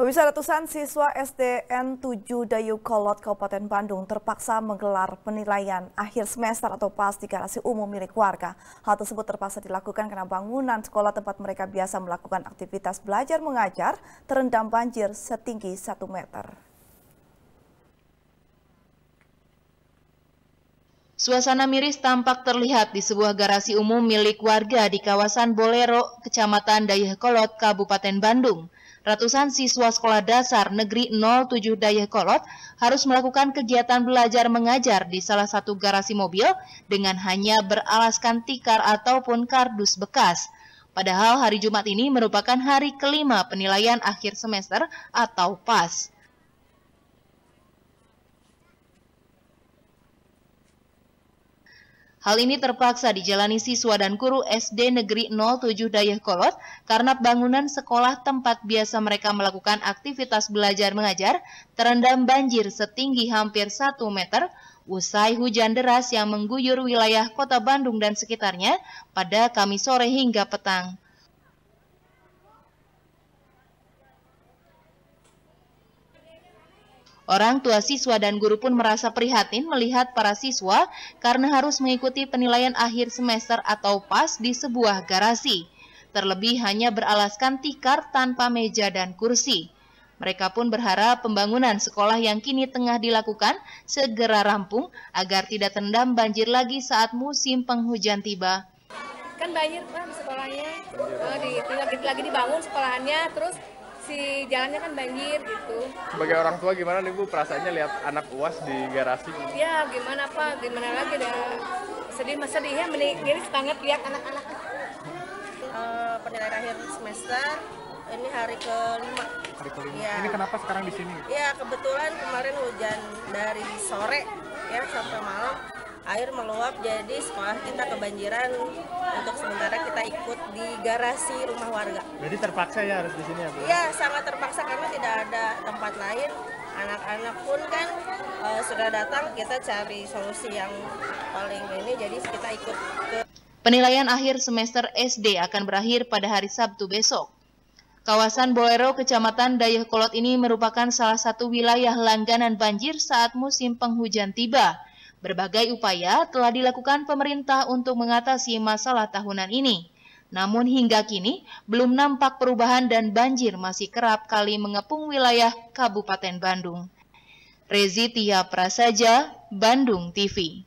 Pemirsa ratusan siswa SDN 7 Dayu Kolot Kabupaten Bandung terpaksa menggelar penilaian akhir semester atau PAS di garasi umum milik warga. Hal tersebut terpaksa dilakukan karena bangunan sekolah tempat mereka biasa melakukan aktivitas belajar mengajar terendam banjir setinggi 1 meter. Suasana miris tampak terlihat di sebuah garasi umum milik warga di kawasan Bolero, Kecamatan Dayakolot, Kabupaten Bandung ratusan siswa sekolah dasar negeri 07 Dayakolot harus melakukan kegiatan belajar mengajar di salah satu garasi mobil dengan hanya beralaskan tikar ataupun kardus bekas. Padahal hari Jumat ini merupakan hari kelima penilaian akhir semester atau PAS. Hal ini terpaksa dijalani siswa dan guru SD Negeri 07 Dayakolot karena bangunan sekolah tempat biasa mereka melakukan aktivitas belajar mengajar terendam banjir setinggi hampir 1 meter usai hujan deras yang mengguyur wilayah kota Bandung dan sekitarnya pada Kamis sore hingga petang. Orang tua siswa dan guru pun merasa prihatin melihat para siswa karena harus mengikuti penilaian akhir semester atau PAS di sebuah garasi. Terlebih hanya beralaskan tikar tanpa meja dan kursi. Mereka pun berharap pembangunan sekolah yang kini tengah dilakukan segera rampung agar tidak tendam banjir lagi saat musim penghujan tiba. Kan banjir Pak sekolahnya, oh, di, lagi, lagi dibangun sekolahannya, terus si jalannya kan banjir gitu. Sebagai orang tua gimana nih Bu perasaannya lihat anak UAS di garasi? Ya gimana Pak, gimana lagi dah sedih mas sedihnya miris banget lihat anak-anak. Uh, penilaian akhir semester ini hari kelima. Hari kelima. Ya. Ini kenapa sekarang di sini? Ya kebetulan kemarin hujan dari sore ya sampai malam air meluap jadi sekolah kita kebanjiran untuk sementara kita ikut di garasi rumah warga. Jadi terpaksa ya harus di sini ya Bu? Iya sangat terpaksa karena tidak ada tempat lain. Anak-anak pun kan uh, sudah datang kita cari solusi yang paling ini jadi kita ikut ke Penilaian akhir semester SD akan berakhir pada hari Sabtu besok. Kawasan Bolero, Kecamatan Dayakolot ini merupakan salah satu wilayah langganan banjir saat musim penghujan tiba. Berbagai upaya telah dilakukan pemerintah untuk mengatasi masalah tahunan ini. Namun hingga kini belum nampak perubahan dan banjir masih kerap kali mengepung wilayah Kabupaten Bandung. Rezi Tia Prasaja, Bandung TV